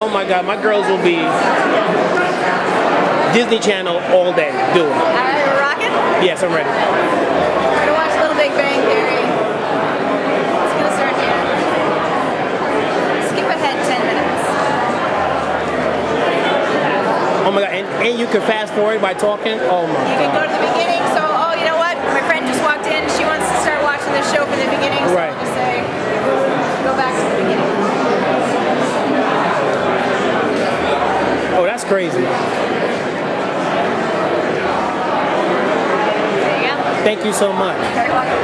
Oh my God, my girls will be Disney Channel all day. Do it. Uh, rocket? Yes, I'm ready. We're gonna watch a Little Big Bang Theory. It's gonna start here. Skip ahead 10 minutes. Oh my God, and, and you can fast forward by talking. Oh my You God. Crazy. Thank you so much.